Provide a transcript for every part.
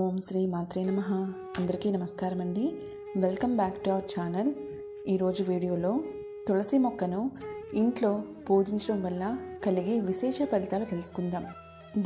ఓం శ్రీ మాత్రే నమ. అందరికీ నమస్కారం అండి welcome back to our channel. ఈరోజు వీడియోలో తులసి మొక్కను ఇంట్లో పూజించడం వల్ల కలిగే విశేష ఫలితాలు తెలుసుకుందాం.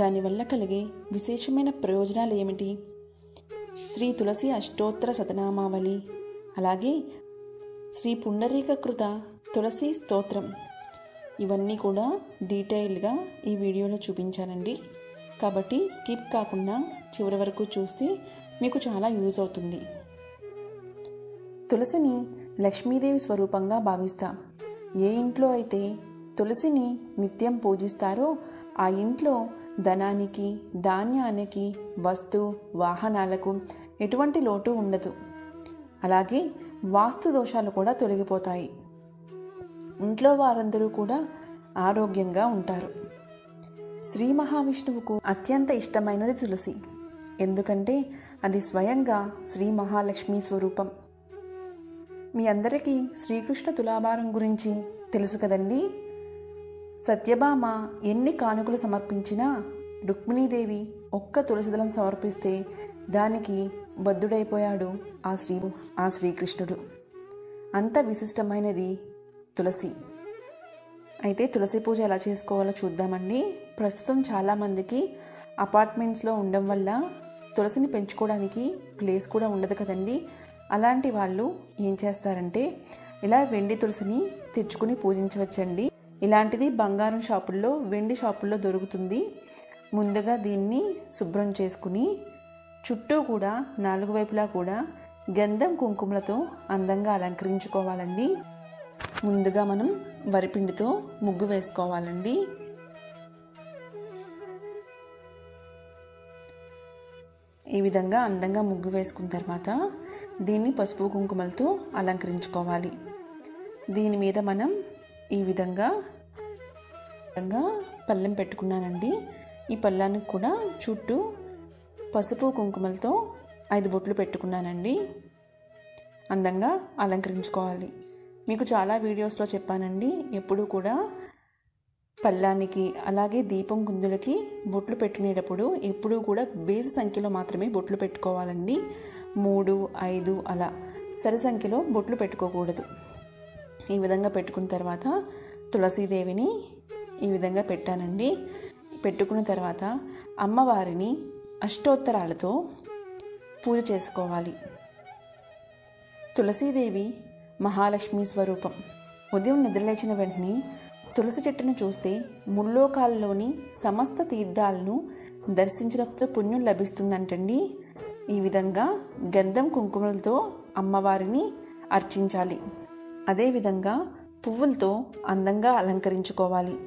దానివల్ల కలిగే విశేషమైన ప్రయోజనాలు ఏమిటి? శ్రీ తులసి అష్టోత్తర శతనామావళి అలాగే శ్రీ పుండరీకృత తులసి స్తోత్రం. ఇవన్నీ కూడా డీటెయిల్డ్గా ఈ వీడియోలో చూపించానండి. కాబట్టి స్కిప్ కాకుండా చివరి వరకు చూస్తే మీకు చాలా యూజ్ అవుతుంది. తులసిని లక్ష్మీదేవి స్వరూపంగా భావిస్తా. ఏ ఇంట్లో అయితే తులసిని నిత్యం పూజిస్తారో ఆ ఇంట్లో ధనానికి ధాన్యానికి వస్తు వాహనాలకు ఎటువంటి లోటు ఉండదు. అలాగే వాస్తు దోషాలు కూడా తొలగిపోతాయి. ఇంట్లో వారందరూ కూడా ఆరోగ్యంగా ఉంటారు. శ్రీ మహావిష్ణువుకు అత్యంత ఇష్టమైనది తులసి. ఎందుకంటే అది స్వయంగా శ్రీ మహాలక్ష్మి స్వరూపం. మీ అందరికీ శ్రీకృష్ణ తులాభారం గురించి తెలుసు కదండి? సత్యభామ ఎన్ని కానుకలు సమర్పించినా రుక్మిణీదేవి ఒక్క తులసిదళం సమర్పిస్తే దానికి బద్ధుడైపోయాడు ఆ శ్రీ ఆ శ్రీకృష్ణుడు. అంత విశిష్టమైనది తులసి. అయితే తులసి పూజ ఎలా చేసుకోవాలో చూద్దామండి. ప్రస్తుతం చాలామందికి అపార్ట్మెంట్స్లో ఉండడం వల్ల తులసిని పెంచుకోవడానికి ప్లేస్ కూడా ఉండదు కదండి. అలాంటి వాళ్ళు ఏం చేస్తారంటే ఇలా వెండి తులసిని తెచ్చుకుని పూజించవచ్చండి. ఇలాంటిది బంగారం షాపుల్లో వెండి షాపుల్లో దొరుకుతుంది. ముందుగా దీన్ని శుభ్రం చేసుకుని చుట్టూ కూడా నాలుగు వైపులా కూడా గంధం కుంకుమలతో అందంగా అలంకరించుకోవాలండి. ముందుగా మనం వరిపిండితో ముగ్గు వేసుకోవాలండి. ఈ విధంగా అందంగా ముగ్గు వేసుకున్న తర్వాత దీన్ని పసుపు కుంకుమలతో అలంకరించుకోవాలి. దీని మీద మనం ఈ విధంగా విధంగా పళ్ళెం పెట్టుకున్నానండి. ఈ పళ్ళానికి కూడా చుట్టూ పసుపు కుంకుమలతో ఐదు బొట్లు పెట్టుకున్నానండి. అందంగా అలంకరించుకోవాలి. మీకు చాలా వీడియోస్లో చెప్పానండి. ఎప్పుడు కూడా పళ్ళానికి అలాగే దీపం కుందులకి బొట్లు పెట్టుకునేటప్పుడు ఎప్పుడూ కూడా బేసి సంఖ్యలో మాత్రమే బొట్లు పెట్టుకోవాలండి. మూడు ఐదు అలా సరి సంఖ్యలో బొట్లు పెట్టుకోకూడదు. ఈ విధంగా పెట్టుకున్న తర్వాత తులసీదేవిని ఈ విధంగా పెట్టానండి. పెట్టుకున్న తర్వాత అమ్మవారిని అష్టోత్తరాలతో పూజ చేసుకోవాలి. తులసీదేవి మహాలక్ష్మి స్వరూపం. ఉదయం నిద్రలేచిన వెంటనే తులసి చెట్టును చూస్తే ముల్లోకాల్లోని సమస్త తీర్థాలను దర్శించినప్పుడు పుణ్యం లభిస్తుందంటండి. ఈ విధంగా గంధం కుంకుమలతో అమ్మవారిని అర్చించాలి. అదేవిధంగా పువ్వులతో అందంగా అలంకరించుకోవాలి.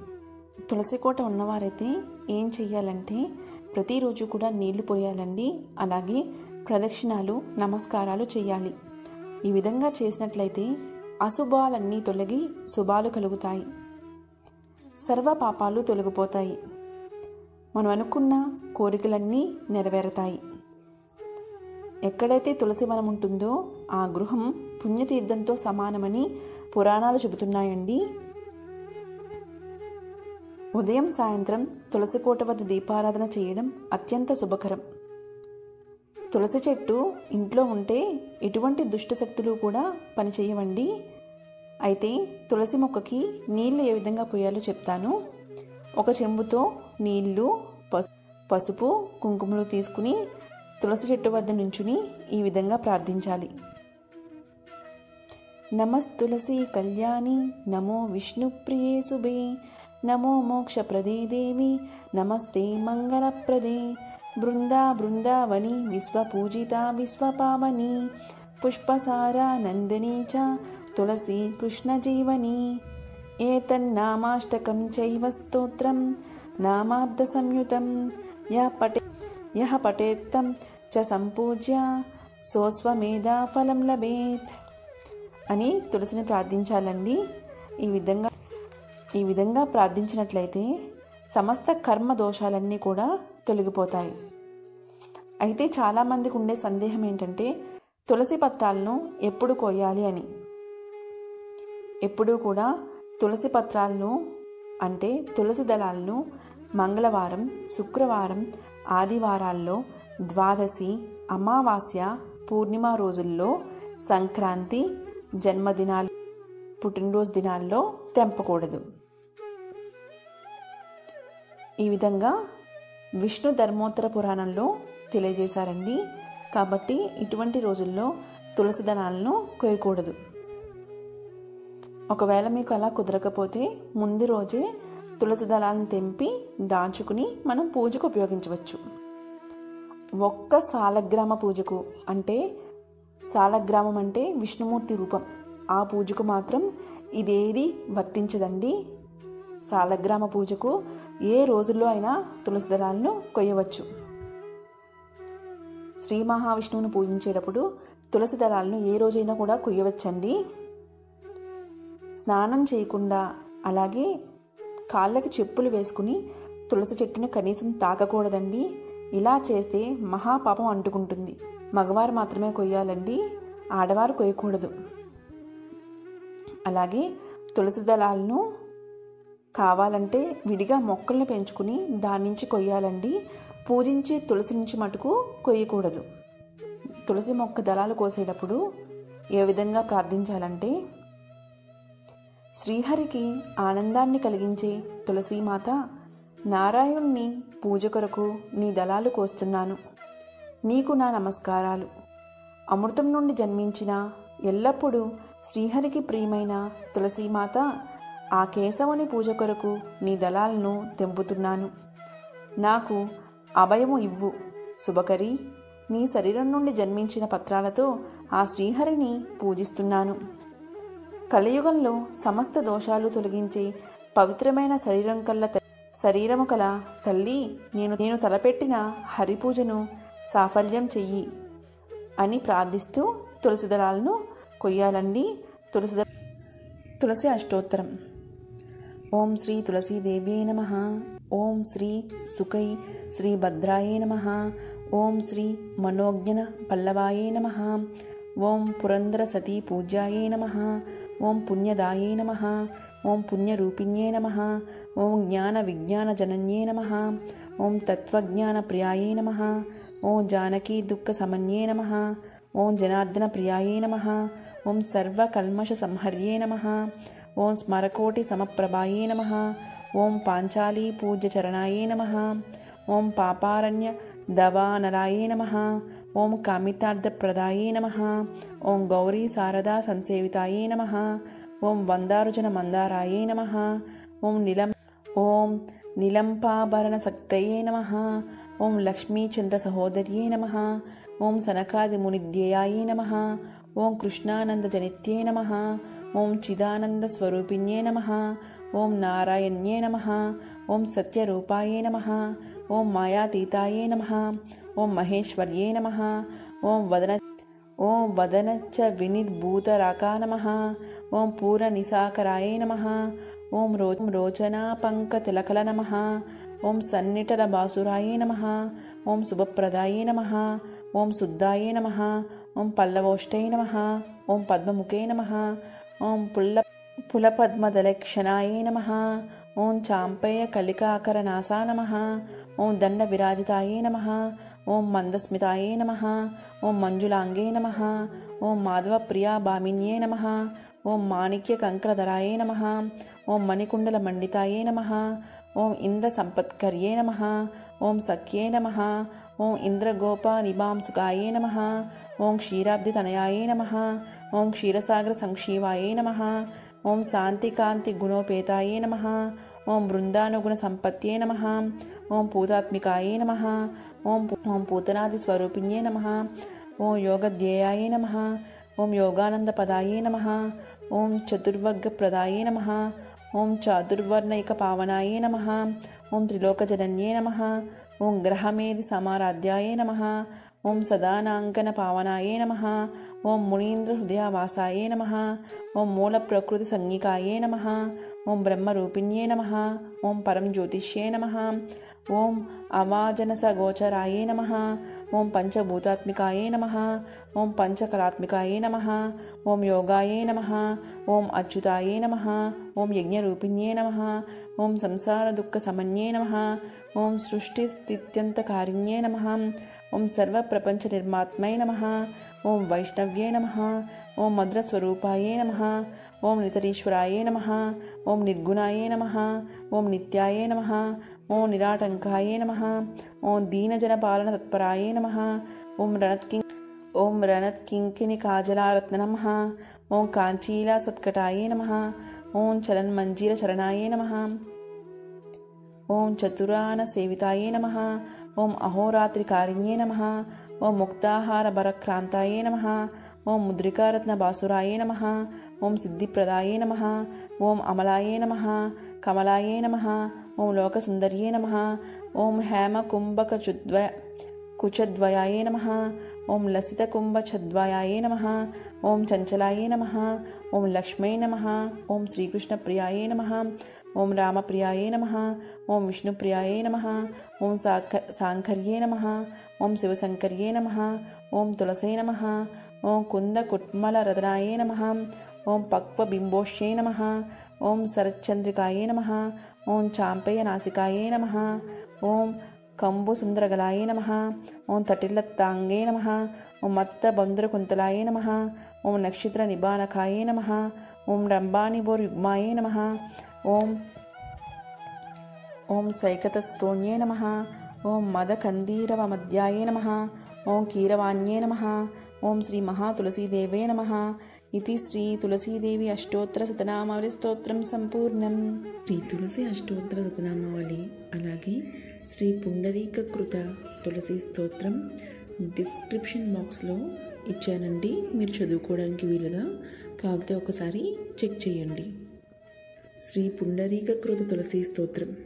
తులసి కోట ఉన్నవారైతే ఏం చెయ్యాలంటే ప్రతిరోజు కూడా నీళ్ళు పోయాలండి. అలాగే ప్రదక్షిణాలు నమస్కారాలు చేయాలి ఈ విధంగా చేసినట్లయితే అశుభాలన్నీ తొలగి శుభాలు కలుగుతాయి. సర్వ పాపాలు తొలగిపోతాయి. మనం అనుకున్న కోరికలన్నీ నెరవేరుతాయి. ఎక్కడైతే తులసి వనం ఉంటుందో ఆ గృహం పుణ్యతీర్థంతో సమానమని పురాణాలు చెబుతున్నాయండి. ఉదయం సాయంత్రం తులసి కోట వద్ద దీపారాధన చేయడం అత్యంత శుభకరం. తులసి చెట్టు ఇంట్లో ఉంటే ఎటువంటి దుష్ట శక్తులు కూడా పనిచేయవండి అయితే తులసి మొక్కకి నీళ్ళు ఏ విధంగా పోయాలో చెప్తాను. ఒక చెంబుతో నీళ్ళు పసు పసుపు కుంకుమలు తీసుకుని తులసి చెట్టు వద్ద నుంచుని ఈ విధంగా ప్రార్థించాలి. నమస్తులసి కళ్యాణి నమో విష్ణుప్రియే శుభే నమో మోక్షప్రదే దేవి నమస్తే మంగళప్రదే బృందా బృందావని విశ్వపూజిత విశ్వపావని పుష్పసారా నందిని చ తులసి కృష్ణజీవని ఏతన్నామాష్టకం చైవ స్తోత్రం నామార్థ సంయుతం యః పటే యః పటేత్తం చ సంపూజ్య సోస్వమేధా ఫలం లభేత్ అని తులసిని ప్రార్థించాలండి. ఈ విధంగా ఈ విధంగా ప్రార్థించినట్లయితే సమస్త కర్మ దోషాలన్నీ కూడా తొలగిపోతాయి. అయితే చాలామందికి ఉండే సందేహం ఏంటంటే తులసి పత్రాలను ఎప్పుడు కొయ్యాలి అని. ఎప్పుడూ కూడా తులసి పత్రాలను అంటే తులసి దళాలను మంగళవారం శుక్రవారం ఆదివారాల్లో ద్వాదశి అమావాస్య పూర్ణిమ రోజుల్లో సంక్రాంతి జన్మదినాలు పుట్టినరోజు దినాల్లో తెంపకూడదు. ఈ విధంగా విష్ణు ధర్మోత్తర పురాణంలో తెలియజేశారండి. కాబట్టి ఇటువంటి రోజుల్లో తులసి దళాలను కోయకూడదు ఒకవేళ మీకు అలా కుదరకపోతే ముందు రోజే తులసి దళాలను తెంపి దాచుకుని మనం పూజకు ఉపయోగించవచ్చు. ఒక్క సాలగ్రామ పూజకు అంటే సాలగ్రామం అంటే విష్ణుమూర్తి రూపం. ఆ పూజకు మాత్రం ఇదేది వర్తించదండి. సాలగ్రామ పూజకు ఏ రోజుల్లో అయినా తులసి దళాలను కొయ్యవచ్చు. శ్రీ మహావిష్ణువును పూజించేటప్పుడు తులసి దళాలను ఏ రోజైనా కూడా కొయ్యవచ్చండి. స్నానం చేయకుండా అలాగే కాళ్ళకి చెప్పులు వేసుకుని తులసి చెట్టును కనీసం తాకకూడదండి. ఇలా చేస్తే మహాపాపం అంటుకుంటుంది. మగవారు మాత్రమే కొయ్యాలండి. ఆడవారు కొయ్యకూడదు. అలాగే తులసి దళాలను కావాలంటే విడిగా మొక్కల్ని పెంచుకుని దాని నుంచి కొయ్యాలండి. పూజించే తులసి నుంచి మటుకు కొయ్యకూడదు. తులసి మొక్క దళాలు కోసేటప్పుడు ఏ విధంగా ప్రార్థించాలంటే శ్రీహరికి ఆనందాన్ని కలిగించే తులసీమాత నారాయణ్ణి పూజ కొరకు నీ దళాలు కోస్తున్నాను. నీకు నా నమస్కారాలు. అమృతం నుండి జన్మించిన ఎల్లప్పుడూ శ్రీహరికి ప్రియమైన తులసీమాత ఆ కేశవుని పూజ కొరకు నీ దళాలను తెంపుతున్నాను. నాకు అభయము ఇవ్వు. శుభకరి. నీ శరీరం నుండి జన్మించిన పత్రాలతో ఆ శ్రీహరిని పూజిస్తున్నాను. కలియుగంలో సమస్త దోషాలు తొలగించే పవిత్రమైన శరీరం కల్ల శరీరము కల తల్లి నేను నేను తలపెట్టిన హరిపూజను సాఫల్యం చెయ్యి అని ప్రార్థిస్తూ తులసి దళాలను కొయ్యాలండి. తులసి తులసి అష్టోత్తరం. ఓం శ్రీ తులసీదేవ్యై నమ. ॐ श्री सुकै श्रीभद्राय नमः ॐ श्री श्रीमनोज्ञपल्लवाय नमः ॐ पुरन्द्रसतीपूज्याय नमः ॐ पुण्यदाय नमः ॐ पुण्यरूपिण्ये नमः ॐ ज्ञानविज्ञानजनन्ये नमः ॐ तत्त्वज्ञानप्रियाय नमः ॐ जानकीदुःखसमन्ये नमः ॐ जनार्दनप्रियाय नमः ॐ सर्वकल्मषसंहर्ये नमः ॐ स्मरकोटिसमप्रभाय नमः ॐ पाञ्चालीपूज्यचरणायै नमः। ॐ पापारण्यदवानराय नमः। ॐ कामितार्थप्रदायै नमः। ॐ गौरीसारदासंसेवितायै नमः। ॐ वन्दारुजनमन्दाराय नमः। ॐ निलम् ॐ नीलम्पाभरणशक्तये नमः। ॐ लक्ष्मीचन्द्रसहोदर्यै नमः। ॐ सनकादिमुनिद्ययायै नमः। ॐ कृष्णानन्दजनित्ये नमः। ॐ चिदानन्दस्वरूपिण्ये नमः। ॐ नारायण्ये नमः ॐ सत्यरूपाय नमः ॐ मायातीताय नमः ॐ महेश्वर्ये नमः ॐ वदन ॐ वदनच्च विनिर्भूतराका नमः ॐ पूरनिसाकराय नमः ॐ रो रोचनापङ्कतिलकल नमः ॐ सन्निटलबासुराय नमः ॐ सुभप्रदाय नमः ॐ शुद्धाय नमः ॐ पल्लवोष्टे नमः ॐ पद्ममुखे नमः ॐ पुल्ल पुलपद्मदलक्षणाय नमः ॐ चाम्पेयकलिकाकरनासा नमः ॐ दण्डविराजितायै नमः ॐ मन्दस्मितायै नमः ॐ मञ्जुलाङ्गे नमः ॐ माधवप्रियाभामिन्ये नमः ॐ माणिक्यकङ्करधराय नमः ॐ मणिकुण्डलमण्डितायै नमः ॐ इन्द्रसम्पत्कर्ये नमः ॐ सख्ये नमः ॐ इन्द्रगोपानिभांशुकायै नमः ॐ क्षीराब्धितनयाय नमः ॐ क्षीरसागरसंक्षीवाय नमः ఓం మాణిక్య కంకరధరాయే శాంతికాంతి గుణోపేతాయే నమ. ఓం బృందానుగుణ సంపత్యే నమ. ఓం పూతాత్మికాయే నమ. ఓం ఓం పూతనాది స్వరూపిణ్యే నమ. ఓం యోగధ్యేయాయే నమ. ఓం యోగానంద పదాయే నమ. ఓం చతుర్వర్గ ప్రదాయే నమ. ఓం చాతుర్వర్ణైక పావనాయే నమ. ఓం త్రిలోకజనన్యే నమ. ఓం గ్రహమేది సమారాధ్యాయే నమ. ॐ सदानाङ्कनपावनायै नमः। ॐ मुनीन्द्रहृदयावासाय नमः। ॐ मूलप्रकृतसंज्ञिकायै नमः। ॐ ब्रह्मरूपिण्ये नमः। ॐ परं ज्योतिष्ये नमः। ॐ अमाजनसगोचराय नमः ॐ पञ्चभूतात्मिकायै नमः ॐ पञ्चकलात्मिकायै नमः ॐ योगायै नमः ॐ अच्युतायै नमः ॐ यज्ञरूपिण्ये नमः ॐ संसारदुःखसमन्ये नमः ॐ सृष्टिस्थित्यन्तकारिण्ये नमः ॐ सर्वप्रपञ्चनिर्मात्मै नमः ॐ वैष्णव्ये नमः ॐ ॐ नमः ॐ नृतरीश्वराय नमः ॐ निर्गुणाय नमः ॐ ॐ नित्याय नमः ॐ निराटङ्काय नमः ॐ दीनजनपालनतत्पराय नमः ॐ किङ्कि ॐ रणत्किङ्किनिकाजलारत्न नमः ॐ काञ्चीलासत्कटाय नमः ॐ चलन्मञ्जीरचरणाय नमः ॐ चतुरानसेविताय नमः ॐ अहोरात्रिकारिण्ये नमः ॐ मुक्ताहारभरक्रान्ताय नमः ॐ मुद्रिकारत्नबासुराय नमः ॐ सिद्धिप्रदाय नमः ॐ अमलाय नमः कमलाय नमः ॐ लोकसुन्दर्ये नमः ॐ हेमकुम्भकचुद्व कुचद्वयाय नमः ॐ लसितकुम्भछद्वयाय नमः ॐ चञ्चलाय नमः ॐ लक्ष्मै नमः ॐ श्रीकृष्णप्रियाय नमः ॐ रामप्रियाय नमः ॐ विष्णुप्रियाय नमः ॐ साङ्कर्ये नमः ॐ शिशङ्कर्ये नमः ॐ तुलसे नमः ॐ कुन्दकुट्मलरतनाय नमः ॐ पक्वबिम्बोष्यै नमः ॐ शरच्चन्द्रिकायै नमः ॐ चाम्पेयनासिकायै नमः ॐ कम्बुसुन्दरगलायै नमः ॐ तटिलत्ताङ्गे नमः ॐ मत्तबन्धरकुन्तलाय नमः ॐ नक्षत्रनिबाणकाय नमः ॐ रम्भानिभोर्युग्माय नमः ॐ ॐ सैकतत्स्रोण्ये नमः ॐ मदकन्धीरवमध्याय नमः ॐ कीरवाण्ये नमः ఓం శ్రీ మహా తులసీదేవే నమ. శ్రీ మహాతులసీదేవే నమ ఇది శ్రీ తులసీదేవి అష్టోత్తర శతనామావళి స్తోత్రం సంపూర్ణం. శ్రీ తులసి అష్టోత్తర శతనామావళి అలాగే శ్రీ పుండరీకృత తులసి స్తోత్రం డిస్క్రిప్షన్ బాక్స్లో ఇచ్చానండి. మీరు చదువుకోవడానికి వీలుగా కాకపోతే ఒకసారి చెక్ చేయండి. శ్రీ పుండరీకృత తులసి స్తోత్రం.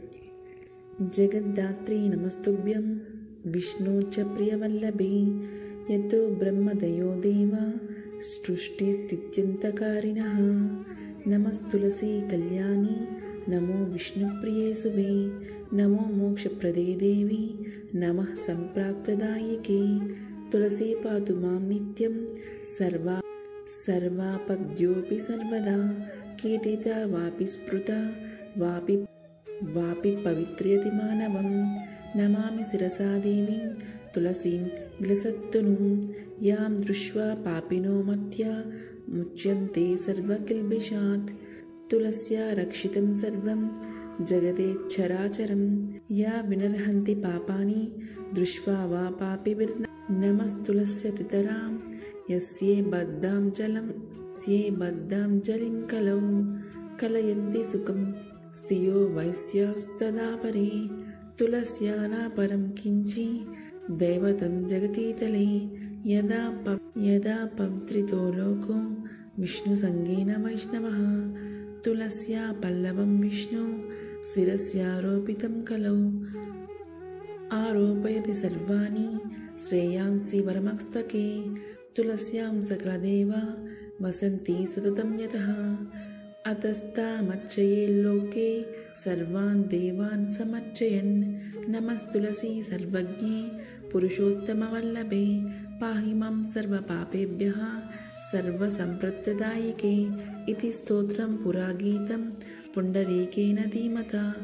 జగద్దాత్రి నమస్తుభ్యం విష్ణోచ్చ ప్రియవల్లభి यतो ब्रह्मदयो देव सृष्टिस्थित्यन्तकारिणः। नमस्तुलसी कल्याणी नमो विष्णुप्रिये सुभे नमो मोक्षप्रदे देवी नमः सम्प्राप्तदायिके। तुलसी पातु मां नित्यं सर्वा सर्वापद्योऽपि सर्वदा कीर्तिता वापि स्फुता वापि वापि पवित्र्यति मानवम्। नमामि शिरसादीनि तुलसीं विलसत्तनुं यां दृष्ट्वा पापिनो मत्या मुच्यन्ते सर्वकिल्बिषात् तुलस्या रक्षितं सर्वं जगदेच्छराचरं या विनर्हन्ति पापानि दृष्ट्वा वा पापिविर्न नमस्तुलस्य तितरां यस्ये बद्धां जलं स्ये बद्धां जलिं कलौ कलयन्ति सुखं स्त्रियो वयस्यास्तदापरे तुलस्यानापरं किञ्चि दैवतं जगतीतले यदा प यदा पवित्रितो लोको विष्णुसङ्गेन वैष्णवः। तुलस्या पल्लवं विष्णु शिरस्यारोपितं कलौ। आरोपयति सर्वाणि श्रेयांसि वरमस्तके। तुलस्यां सकृदेव वसन्ति सततं यतः। अतस्तामच्चयेल्लोके सर्वान् देवान् समर्चयन्। नमस्तुलसी सर्वज्ञे पुरुषोत्तमवल्लभे पाहि मां सर्वपापेभ्यः सर्वसम्प्रत्यदायिके। इति स्तोत्रं पुरागीतं पुण्डरीके न धीमता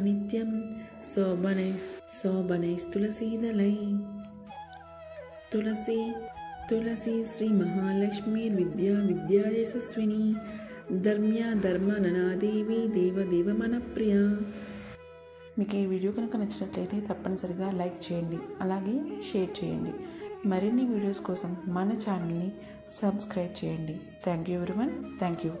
नित्यं। सौबनै सौबनैस्तुलसीदलै। तुलसी తులసి శ్రీ మహాలక్ష్మీ విద్యా యశస్విని ధర్మ్య ధర్మ ననాదేవి దేవ మన మనప్రియ మీకు ఈ వీడియో కనుక నచ్చినట్లయితే తప్పనిసరిగా లైక్ చేయండి అలాగే షేర్ చేయండి. మరిన్ని వీడియోస్ కోసం మన ఛానల్ని సబ్స్క్రైబ్ చేయండి. Thank you everyone. Thank you.